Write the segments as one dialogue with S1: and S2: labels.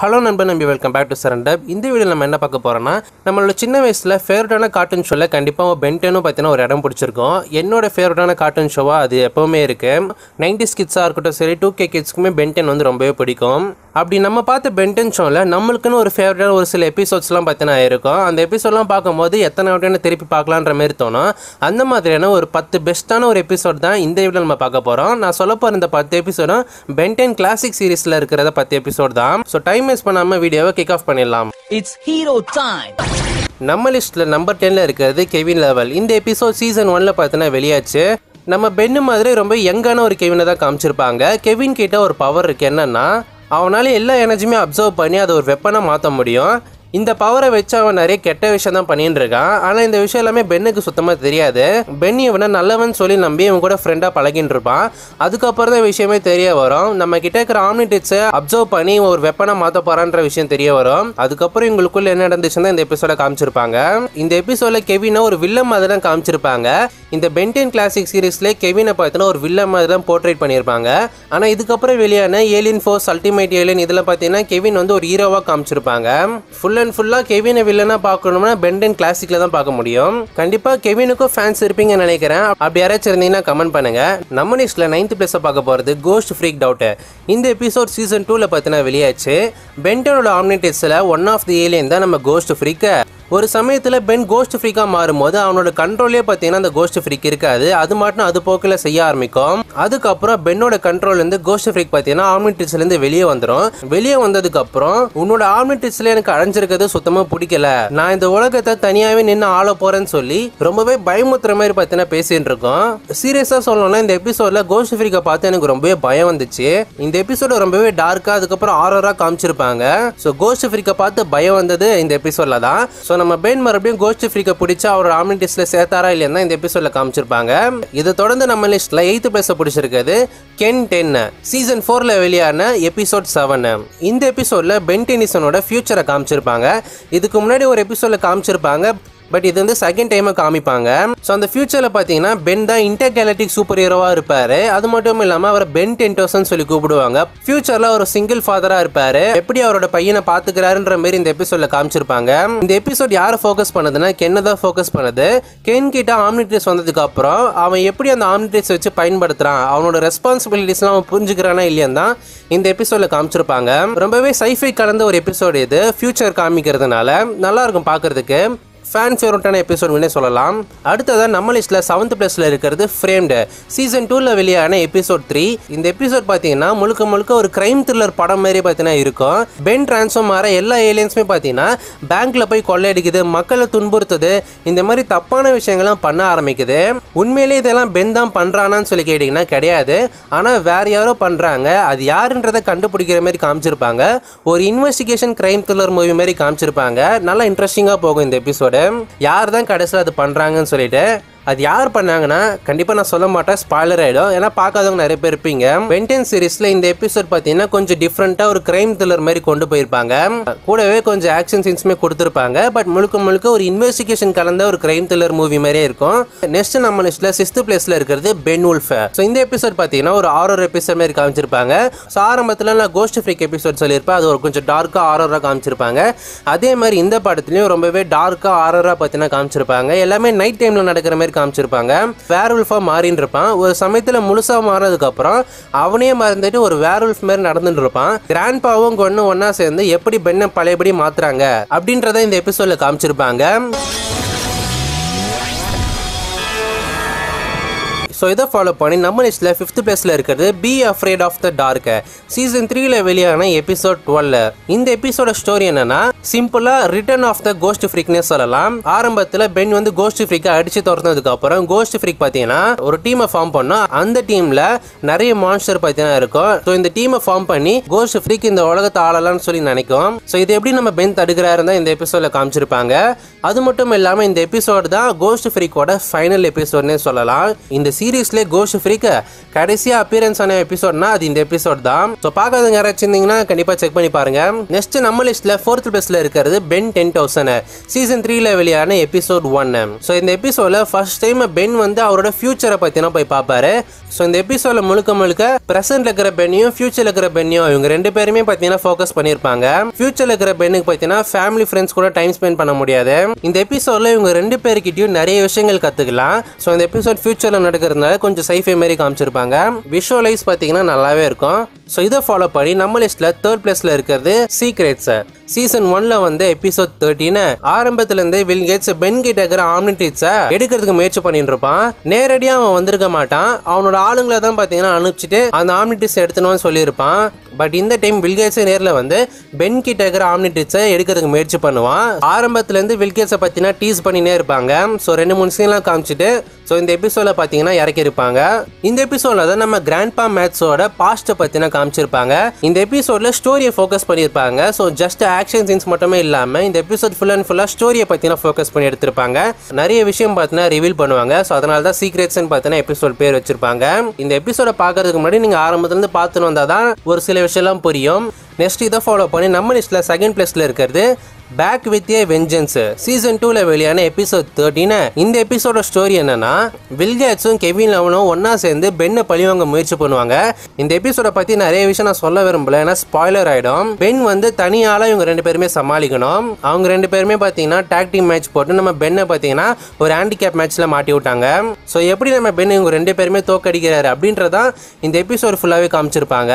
S1: Hello நண்பன் நம்பி welcome back to சரண்டப் இந்த வீடியோ நம்ம என்ன பார்க்க போகிறோம்னா நம்மளோட சின்ன வயசில் ஃபேவரட்டான கார்ட்டூன் ஷோவில் கண்டிப்பாக பென்டனும் பார்த்தீங்கன்னா ஒரு இடம் பிடிச்சிருக்கோம். என்னோட ஃபேவரட்டான கார்ட்டூன் ஷோவாக அது எப்போவுமே இருக்குது நைன்டிஸ் கிட்ஸாக இருக்கட்டும் சரி டூ கே கிட்ஸ்க்குமே பென்டென் வந்து ரொம்பவே பிடிக்கும். அப்படி நம்ம பார்த்த பென்டென் ஷோவில் நம்மளுக்குன்னு ஒரு ஃபேவரட்டான ஒரு சில எபிசோட்ஸ்லாம் பார்த்தீங்கன்னா இருக்கும். அந்த எபிசோட்லாம் பார்க்கும்போது எத்தனை வாட்டியான திருப்பி பார்க்கலான்ற மாதிரி தோணும். அந்த மாதிரியான ஒரு பத்து பெஸ்ட்டான ஒரு எபிசோட் தான் இந்த வீடியோ நம்ம பார்க்க போகிறோம் நான் சொல்ல போகிற இந்த பத்து எபிசோடும் பென்டென் கிளாசிக் சீரிஸில் இருக்கிறத பத்து எபிசோட் தான். ஸோ டைம் வேஸ்ட் பண்ணாமல் வீடியோவை கிக் ஆஃப் பண்ணிடலாம்.
S2: It's hero time.
S1: நம்ம லிஸ்ட்டில் நம்பர் டென்னில் இருக்கிறது கெவின் லெவல் இந்த எபிசோட் சீசன் ஒன்ல பார்த்தீங்கன்னா வெளியாச்சு. நம்ம பென்னு மாதிரி ரொம்ப யங்கான ஒரு கெவினை தான் காமிச்சிருப்பாங்க. கெவின் கிட்ட ஒரு பவர் இருக்கு. என்னன்னா அவனால எல்லா எனர்ஜியுமே அப்சர்வ் பண்ணி அதை ஒரு வெப்பனாக மாற்ற முடியும். இந்த பவரை வச்சு அவன் நிறைய கெட்ட விஷயம் தான் பண்ணிட்டு இருக்கான். ஆனால் இந்த விஷயம் எல்லாமே பென்னுக்கு சுத்தமாக தெரியாது. பென் இவனை நல்லவன் சொல்லி நம்பி இவன் கூட ஃப்ரெண்டாக பழகின்னு இருப்பான். அதுக்கப்புறம் தான் விஷயமே தெரிய வரும். நம்ம கிட்ட இருக்கிற ஆம்னிடிட்ஸை அப்சர்வ் பண்ணி ஒரு வெப்பனாக மாற்ற போறான்ற விஷயம் தெரிய வரும். அதுக்கப்புறம் இவங்களுக்குள்ள என்ன நடந்துச்சுன்னா இந்த எபிசோட காமிச்சிருப்பாங்க. இந்த எபிசோட கெவினை ஒரு வில்லம் மாதிரி தான் காமிச்சிருப்பாங்க. இந்த பென்டென் கிளாசிக் சீரிஸ்ல கெவினை பார்த்தீங்கன்னா ஒரு வில்லம் மாதிரி தான் போர்ட்ரேட் பண்ணியிருப்பாங்க. ஆனால் இதுக்கப்புறம் வெளியான ஏலியன் ஃபோர்ஸ் அல்டிமேட் ஏலியன் இதில் பார்த்தீங்கன்னா கெவின் வந்து ஒரு ஹீரோவாக காமிச்சிருப்பாங்க. ஃபுல் அண்ட் ஃபுல்லாக கெவினை வில்லனாக பார்க்கணும்னா பென்டன் கிளாசிக்கில் தான் பார்க்க முடியும். கண்டிப்பாக கெவினுக்கும் ஃபேன்ஸ் இருப்பீங்கன்னு நினைக்கிறேன். அப்படி யாராச்சும் இருந்தீங்கன்னா கமெண்ட் பண்ணுங்க. நம்ம நியூஸில் நைன்த் பிளேஸை பார்க்க போகிறது கோஸ்ட் ஃப்ரீக் டவுட்டு இந்த எபிசோட் சீசன் டூவில் பார்த்தீங்கன்னா வெளியாச்சு. பென்டனோட ஆம்னிடெஸ்ஸில் ஒன் ஆஃப் தி ஏலியன் தான் நம்ம கோஸ்ட் ஃப்ரீக்கை ஒரு சமயத்தில் பென் கோஸ்ட் ஃப்ரீக்காக மாறும்போது அவனோட கண்ட்ரோலே பார்த்தீங்கன்னா அந்த கோஸ்ட் ஃப்ரீக் இருக்காது. அது மட்டும் அது போக்கில் செய்ய ஆரம்பிக்கும். அதுக்கப்புறம் பென்னோட கண்ட்ரோல்லேருந்து கோஸ்ட் ஃப்ரீக் பார்த்தீங்கன்னா ஆம்னிட்ரிஸ்லேருந்து வெளியே வந்துடும் வெளியே வந்ததுக்கப்புறம் உன்னோட ஆம்னிட்ரிஸில் எனக்கு அடைஞ்சிருக்கிறது சுத்தமாக பிடிக்கல. நான் இந்த உலகத்தை தனியாகவே நின்று ஆள போகிறேன்னு சொல்லி ரொம்பவே பயமுத்துற மாதிரி பார்த்தீங்கன்னா பேசிகிட்டு இருக்கோம். சீரியஸாக சொல்லணும்னா இந்த எபிசோடில் கோஸ்ட் ஃப்ரீக்கை பார்த்து எனக்கு ரொம்பவே பயம் வந்துச்சு. இந்த எபிசோட ரொம்பவே டார்க்காக அதுக்கப்புறம் ஆரோராக காமிச்சிருப்பாங்க. ஸோ கோஸ்ட் ஃப்ரீக்கை பார்த்து பயம் வந்தது இந்த எபிசோட்ல தான். ஸோ நம்ம பெயின் மறுபடியும் கோஸ்ட் ஃப்ரீக்கை பிடிச்சி அவர் ஆம்னிட்டிஸ்ல சேர்த்தாரா இல்லையா இந்த எபிசோட்ல காமிச்சிருப்பாங்க. இதை தொடர்ந்து நம்ம லிஸ்ட்ல எயித்து பிளேஸை பிடிச்சிருக்கிறது கென் டென் சீசன் ஃபோர்ல வெளியான எபிசோட் செவன் இந்த எபிசோட்ல பென் டெனிசனோட ஃபியூச்சரை காமிச்சிருப்பாங்க. இதுக்கு முன்னாடி ஒரு எபிசோட்ல காமிச்சிருப்பாங்க. பட் இது வந்து செகண்ட் டைமாக காமிப்பாங்க. ஸோ அந்த ஃபியூச்சரில் பார்த்தீங்கன்னா பென் தான் இன்டர் கேலக்டிக் சூப்பர் ஹீரோவாக இருப்பார். அது மட்டும் இல்லாமல் அவர் பென் டென்டோசன் சொல்லி கூப்பிடுவாங்க. ஃபியூச்சரில் ஒரு சிங்கிள் ஃபாதராக இருப்பார். எப்படி அவரோட பையனை பார்த்துக்கிறாருன்ற மாதிரி இந்த எபிசோடில் காமிச்சிருப்பாங்க. இந்த எபிசோட் யாரை ஃபோக்கஸ் பண்ணுதுன்னா கென்னை தான் ஃபோக்கஸ் பண்ணுது. கென் கிட்ட ஆம்னிட்ரிஸ் வந்ததுக்கு அப்புறம் அவன் எப்படி அந்த ஆம்னிட்ரிஸ் வச்சு பயன்படுத்துகிறான் அவனோட ரெஸ்பான்சிபிலிட்டிஸ்லாம் அவன் புரிஞ்சுக்கிறானா இல்லையா தான் இந்த எபிசோடில் காமிச்சிருப்பாங்க. ரொம்பவே சைஃபை கலந்த ஒரு எபிசோடு இது. ஃபியூச்சர் காமிக்கிறதுனால. நல்லா இருக்கும் பார்க்கறதுக்கு ஃபேன் ஃபேவரட்டான எபிசோட்னே சொல்லலாம். அடுத்ததாக நம்ம லிஸ்ட்டில் செவன்த் பிளேஸில் இருக்கிறது ஃப்ரேம்டு சீசன் டூவில் வெளியான எபிசோட் த்ரீ இந்த எபிசோட் பார்த்தீங்கன்னா முழுக்க முழுக்க ஒரு கிரைம் த்ரில்லர் படம் மாதிரி பார்த்தீங்கன்னா இருக்கும். பென் டிரான்ஸ்ஃபார்ம் ஆகிற எல்லா ஏலியன்ஸுமே பார்த்தீங்கன்னா பேங்க்ல போய் கொள்ளையடிக்குது மக்களை துன்புறுத்துது. இந்த மாதிரி தப்பான விஷயங்கள்லாம் பண்ண ஆரம்பிக்குது. உண்மையிலேயே இதெல்லாம் பென் தான் பண்ணுறானான்னு சொல்லி கேட்டிங்கன்னா கிடையாது. ஆனால் வேறு யாரோ பண்ணுறாங்க அது யாருன்றதை கண்டுபிடிக்கிற மாதிரி காமிச்சிருப்பாங்க. ஒரு இன்வெஸ்டிகேஷன் கிரைம் த்ரில்லர் மூவி மாதிரி காமிச்சிருப்பாங்க. நல்லா இன்ட்ரெஸ்டிங்காக போகும் இந்த எபிசோடு யார் தான் கடைசியில் அது பண்ணுறாங்கன்னு சொல்லிட்டு அது யார் பண்ணாங்கன்னா கண்டிப்பாக நான் சொல்ல மாட்டேன் ஸ்பாய்லர் ஆகிடும் ஏன்னா பார்க்காதவங்க நிறைய பேர் இருப்பீங்க. வென்டென் சீரிஸில் இந்த எபிசோட் பார்த்தீங்கன்னா கொஞ்சம் டிஃப்ரெண்ட்டாக ஒரு கிரைம் த்ரில்லர் மாதிரி கொண்டு போயிருப்பாங்க. கூடவே கொஞ்சம் ஆக்ஷன் சீன்ஸுமே கொடுத்துருப்பாங்க. பட் முழுக்க முழுக்க ஒரு இன்வெஸ்டிகேஷன் கலந்த ஒரு கிரைம் த்ரில்லர் மூவி மாதிரியே இருக்கும். நெக்ஸ்ட் நம்ம லிஸ்ட்டில் சிக்ஸ்த் பிளேஸில் இருக்கிறது பென் உல்ஃப் ஸோ இந்த எபிசோட் பார்த்தீங்கன்னா ஒரு ஆரர் எபிசோட் மாதிரி காமிச்சிருப்பாங்க. ஸோ ஆரம்பத்தில் நான் கோஸ்ட் ஃப்ரீக் எபிசோட் சொல்லியிருப்பேன். அது ஒரு கொஞ்சம் டார்க்காக ஆரராக காமிச்சிருப்பாங்க. அதே மாதிரி இந்த படத்துலையும் ரொம்பவே டார்க்காக ஆரராக பார்த்தீங்கன்னா காமிச்சிருப்பாங்க. எல்லாமே நைட் டைமில் நடக்கிற மாதிரி காமிச்சிருப்பாங்க. வேர் உல்ஃபாக மாறின்னு இருப்பான் ஒரு சமயத்தில் முழுசாக மாறினதுக்கப்புறம் அவனே மறந்துட்டு ஒரு வேர் உல்ஃப் மாதிரி நடந்துட்டு இருப்பான் கிராண்ட் பாவும் கொண்டு ஒன்றா சேர்ந்து எப்படி பெண்ணை பழையபடி மாத்துறாங்க அப்படின்றத இந்த எபிசோடில் காமிச்சிருப்பாங்க. ஸோ இதை ஃபாலோ பண்ணி நம்ம லிஸ்ட்டில் ஃபிஃப்த் பிளேஸில் இருக்கிறது be afraid of the dark season த்ரீல வெளியான எபிசோட் டுவெல் இந்த எபிசோட ஸ்டோரி என்னன்னா சிம்பிளாக ரிட்டர்ன் ஆஃப் த கோஸ்ட் ஃப்ரீக்னே சொல்லலாம். ஆரம்பத்தில் பென் வந்து கோஸ்ட் ஃப்ரீக்கை அடிச்சு துரத்துனதுக்கு அப்புறம் கோஸ்ட் ஃப்ரீக் பார்த்தீங்கன்னா ஒரு டீமை ஃபார்ம் பண்ணோம் அந்த டீமில் நிறைய மான்ஸ்டர் பார்த்தீங்கன்னா இருக்கும். ஸோ இந்த டீமை ஃபார்ம் பண்ணி கோஸ்ட் ஃப்ரீக் இந்த உலகத்தை ஆளலாம்னு சொல்லி நினைக்கும். ஸோ இது எப்படி நம்ம பென் தடுக்கிறாருன்னு தான் இந்த எபிசோட காமிச்சிருப்பாங்க. அது மட்டும் இல்லாமல் இந்த எபிசோடு தான் கோஸ்ட் ஃப்ரீக்கோட ஃபைனல் எபிசோட்னே சொல்லலாம். இந்த சீரீஸ்லேயே கோஷ் ஃப்ரீக்கு கடைசியாக அப்பியரன்ஸ் ஆன எபிசோட்னா அது இந்த எபிசோட் தான். ஸோ பார்க்காதவங்க யாராச்சும் இருந்தீங்கன்னா கண்டிப்பாக செக் பண்ணி பாருங்க. நெக்ஸ்ட் நம்ம லிஸ்ட்டில் ஃபோர்த் பிளேஸில் இருக்கிறது பென் டென் தௌசண்ட் சீசன் த்ரீல வெளியான எபிசோட் ஒன் ஸோ இந்த எபிசோடில் ஃபர்ஸ்ட் டைம் பென் வந்து அவரோட ஃபியூச்சரை பற்றினா போய் பார்ப்பாரு ஸோ இந்த எபிசோடில் முழுக்க முழுக்க ப்ரெசென்ட்ல இருக்கிற பெண்ணையும் ஃபியூச்சரில் இருக்கிற பெண்ணையும் இவங்க ரெண்டு பேருமே பார்த்தீங்கன்னா ஃபோக்கஸ் பண்ணியிருப்பாங்க ஃபியூச்சரில் இருக்கிற பெண்ணுக்கு பார்த்தீங்கன்னா ஃபேமிலி ஃப்ரெண்ட்ஸ் கூட டைம் ஸ்பெண்ட் பண்ண முடியாது. இந்த எபிசோடில் இவங்க ரெண்டு பேர்கிட்டயும் நிறைய விஷயங்கள் கற்றுக்கலாம் ஸோ இந்த எபிசோட் ஃபியூச்சரில் நடக்கிறதுனால கொஞ்சம் சைஃபை மாரி காமிச்சிருப்பாங்க. விஷுவலைஸ் பார்த்தீங்கன்னா நல்லாவே இருக்கும். ஸோ இதை ஃபாலோ பண்ணி நம்ம லிஸ்ட்டில் தேர்ட் பிளேஸில் இருக்கிறது சீக்ரெட்ஸ் சீசன் ஒன்ல வந்து எபிசோட் தேர்ட்டின் ஆரம்பத்துல இருந்தே வில் கேட்ஸ் பென் கிட்ட இருக்கிற ஆம்னிட்ஸை எடுக்கிறதுக்கு முயற்சி பண்ணிட்டு இருப்பான். நேரடியா அவன் வந்திருக்க மாட்டான். அவனோட ஆளுங்களை தான் பார்த்தீங்கன்னா அனுப்பிச்சிட்டு அந்த ஆம்னிட்டிஸ் எடுத்துன்னு சொல்லியிருப்பான். பட் இந்த டைம் வில்கேட்ஸ் நேரில் வந்து பென் கிட்ட இருக்கிற ஆம்னிட்டிஸை எடுக்கிறதுக்கு முயற்சி பண்ணுவான். ஆரம்பத்துல இருந்து வில்கேட்ஸை பத்தினா டீஸ் பண்ணினே இருப்பாங்க. ஸோ ரெண்டு மூணு சீன்லாம் காமிச்சிட்டு ஸோ இந்த எபிசோட பார்த்தீங்கன்னா இறக்கியிருப்பாங்க. இந்த எபிசோட்ல தான் நம்ம கிராண்ட் பா மேட்ஸோட பாஸ்ட்டை பற்றின காமிச்சிருப்பாங்க. இந்த எபிசோடில் ஸ்டோரியை ஃபோக்கஸ் பண்ணியிருப்பாங்க. ஸோ ஜஸ்ட் ஆக்ஷன் சீன்ஸ் மட்டுமே இல்லாமல் இந்த எபிசோட் ஃபுல் அண்ட் ஃபுல்லாக ஸ்டோரியை பற்றின ஃபோக்கஸ் பண்ணி எடுத்திருப்பாங்க. நிறைய விஷயம் பார்த்தீங்கன்னா ரிவீல் பண்ணுவாங்க. ஸோ அதனால தான் சீக்ரெட்ஸ்னு பார்த்தீங்கன்னா எபிசோட் பேர் வச்சிருப்பாங்க. இந்த எபிசோட பார்க்கறதுக்கு முன்னாடி நீங்கள் ஆரம்பத்துலேருந்து பார்த்துன்னு வந்தால் தான் ஒரு சில விஷயம்லாம் புரியும். நெக்ஸ்ட் இதை ஃபாலோ பண்ணி நம்ம லிஸ்ட்டில் செகண்ட் பிளேஸில் இருக்கிறது back with a vengeance season டூவில் வெளியான எபிசோட் தேர்ட்டின்னு இந்த எபிசோட ஸ்டோரி என்னன்னா வில்கேட்ஸும் கெவின் லவனும் ஒன்னா சேர்ந்து பென்னை பழிவாங்க முயற்சி பண்ணுவாங்க. இந்த எபிசோட பத்தி நிறைய விஷயம் நான் சொல்ல விரும்பல ஏன்னா ஸ்பாய்லர் ஆயிடும். பென் வந்து தனியால இவங்க ரெண்டு பேருமே சமாளிக்கணும். அவங்க ரெண்டு பேருமே பாத்தீங்கன்னா டாக்டிங் டீம் மேட்ச் போட்டு நம்ம பென்னை பாத்தீங்கன்னா ஒரு ஹேண்டிகேப் மேட்ச்ல மாட்டி விட்டாங்க. ஸோ எப்படி நம்ம பென் இவங்க ரெண்டு பேருமே தோக்கடிக்கிறாரு அப்படின்றதான் இந்த எபிசோட் ஃபுல்லாவே காமிச்சிருப்பாங்க.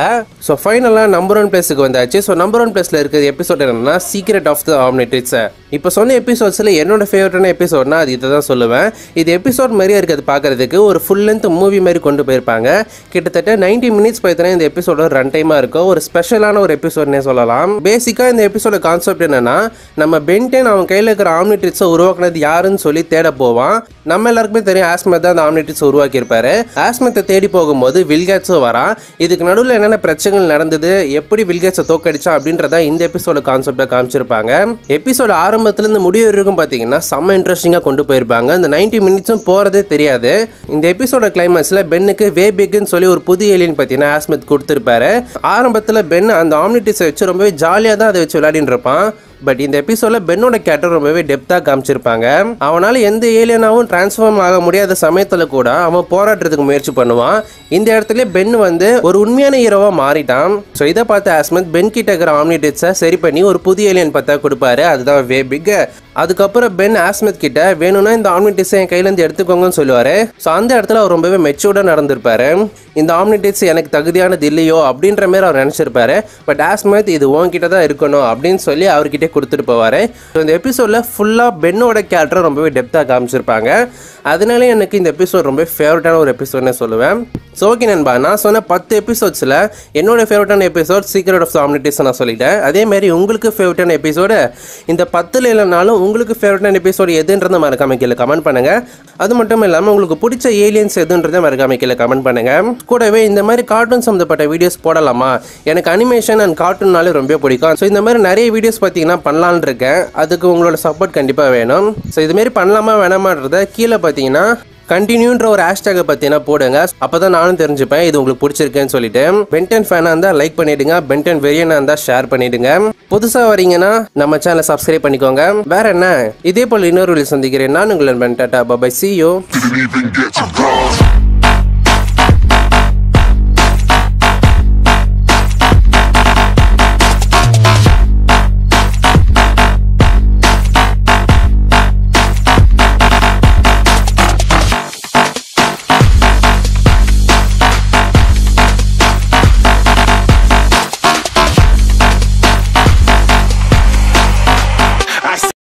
S1: ஸோ ஃபைனலாக நம்பர் ஒன் பிளேஸுக்கு வந்தாச்சு. ஸோ நம்பர் ஒன் பிளேஸ்ல இருக்கிற எபிசோட் என்னன்னா சீக்ரெட் ஆஃப் த ஆம்னிட்ரிட்ஸ் இப்போ சொன்ன எபிசோட்ஸில் என்னோட ஃபேவரட்டான எபிசோட்னா அது இதை தான் சொல்லுவேன். இது எபிசோட் மாதிரியே இருக்குது பார்க்கறதுக்கு. ஒரு ஃபுல் லென்த் மூவி மாதிரி கொண்டு போயிருப்பாங்க. கிட்டத்தட்ட 90 மினிட்ஸ் பார்த்தீங்கன்னா இந்த எபிசோட ரன் டைமாக இருக்கும். ஒரு ஸ்பெஷலான ஒரு எபிசோட்னே சொல்லலாம். பேசிக்காக இந்த எபிசோட கான்செப்ட் என்னென்னா நம்ம பென்டென் அவன் கையில் இருக்கிற ஆம்னிட்ரிக்ஸை உருவாக்குனது யாருன்னு சொல்லி தேட போவான். நம்ம எல்லாருக்குமே தெரியும் ஆஸ்மத் தான் அந்த ஆம்னிட்ரிட்ஸ் உருவாக்கியிருப்பாரு. ஆஸ்மத்தை தேடி போகும்போது வில்கேட்ஸும் வரான். இதுக்கு நடுவில் என்னென்ன பிரச்சனைகள் நடந்தது? எப்படி வில்கேட்ஸை தோக்கடிச்சா அப்படின்றதான் இந்த எபிசோட கான்செப்டை காமிச்சிருப்பாங்க. எபிசோட ஆரம்ப ஆரம்பத்துலேருந்து முடிவு வரைக்கும் பார்த்தீங்கன்னா செம்ம இன்ட்ரெஸ்டிங்காக கொண்டு போயிருப்பாங்க. இந்த 90 மினிட்ஸும் போகிறதே தெரியாது. இந்த எபிசோட கிளைமேக்ஸில் பென்னுக்கு வே பிக்னு சொல்லி ஒரு புது ஏலியன் பார்த்தீங்கன்னா ஆஸ்மித் கொடுத்துருப்பாரு. ஆரம்பத்தில் பென் அந்த ஆம்னிட்டிஸை வச்சு ரொம்பவே ஜாலியாக தான் அதை வச்சு விளையாடின்னு இருப்பான். பட் இந்த எபிசோட்ல பென்னோட கேரக்டர் ரொம்பவே டெப்தா காமிச்சிருப்பாங்க. அவனால எந்த ஏலியனாவும் டிரான்ஸ்ஃபார்ம் ஆக முடியாத சமயத்துல கூட அவன் போராடுறதுக்கு முயற்சி பண்ணுவான். இந்த இடத்துல பென் வந்து ஒரு உண்மையான ஹீரோவா மாறிட்டான். ஸோ இதை பார்த்து ஆஸ்மத் பென் கிட்ட இருக்கிற ஆம்னிடிட்ஸை சரி பண்ணி ஒரு புதிய ஏலியன் பார்த்தா கொடுப்பாரு. அதுதான் வே பிக் அதுக்கப்புறம் பென் ஆஸ்மித் கிட்ட வேணும்னா இந்த ஆம்னிடிட்ஸை என் கையிலேருந்து எடுத்துக்கோங்கன்னு சொல்லுவாரு. ஸோ அந்த இடத்துல அவர் ரொம்பவே மெச்சூர்டாக நடந்திருப்பாரு. இந்த ஆம்னிடிட்ஸ் எனக்கு தகுதியானது இல்லையோ அப்படின்ற மாதிரி அவர் நினச்சிருப்பாரு. பட் ஆஸ்மித் இது உங்ககிட்ட தான் இருக்கணும் அப்படின்னு சொல்லி அவர்கிட்ட கொடுத்துட்டு போவார். ஸோ இந்த எபிசோடில் ஃபுல்லாக பென்னோட கேரக்டர் ரொம்பவே டெப்த்தாக காமிச்சிருப்பாங்க. அதனால எனக்கு இந்த எபிசோட் ரொம்ப ஃபேவரட்டான ஒரு எபிசோட்னு சொல்லுவேன். ஸோ ஓகே நண்பா நான் சொன்ன பத்து எபிசோட்ஸில் என்னோட ஃபேவரட்டான எபிசோட் சீக்ரெட் ஆஃப் சாமினிட்டிஸ் நான் சொல்லிட்டேன். அதேமாதிரி உங்களுக்கு ஃபேவரட்டான எபிசோடு இந்த பத்தில் இல்லைனாலும் உங்களுக்கு ஃபேவரட்டான எபிசோடு எதுன்றதை மறக்காம கீழே கமெண்ட் பண்ணுங்கள் அது மட்டும் இல்லாமல் உங்களுக்கு பிடிச்ச ஏலியன்ஸ் எதுன்றதை மறக்காம கீழே கமெண்ட் பண்ணுங்கள் கூடவே இந்த மாதிரி கார்ட்டூன் சம்மந்தப்பட்ட வீடியோஸ் போடலாமா? எனக்கு அனிமேஷன் அண்ட் கார்ட்டூன்னாலே ரொம்ப பிடிக்கும். ஸோ இந்த மாதிரி நிறைய வீடியோஸ் பார்த்தீங்கன்னா பண்ணலான்னு இருக்கேன். அதுக்கு உங்களோட சப்போர்ட் கண்டிப்பாக வேணும். ஸோ இதுமாரி பண்ணலாமா வேணாமான்றத கீழே பார்த்தீங்கன்னா கண்டினியூன்ற ஒரு ஹேஷ்டேகை பார்த்தீங்கன்னா போடுங்க. அப்போ தான் நானும் தெரிஞ்சுப்பேன் இது உங்களுக்கு பிடிச்சிருக்கேன்னு சொல்லிட்டு. பென்டன் ஃபேனாக இருந்தால் லைக் பண்ணிடுங்க பென்டன் வெரியனாக இருந்தால் ஷேர் பண்ணிடுங்க. புதுசாக வரீங்கன்னா நம்ம சேனலை சப்ஸ்கிரைப் பண்ணிக்கோங்க. வேற என்ன? இதே போல் இன்னொரு சந்திக்கிறேன். நான் உங்களை நண்பன் டாட்டா பாபாய் சி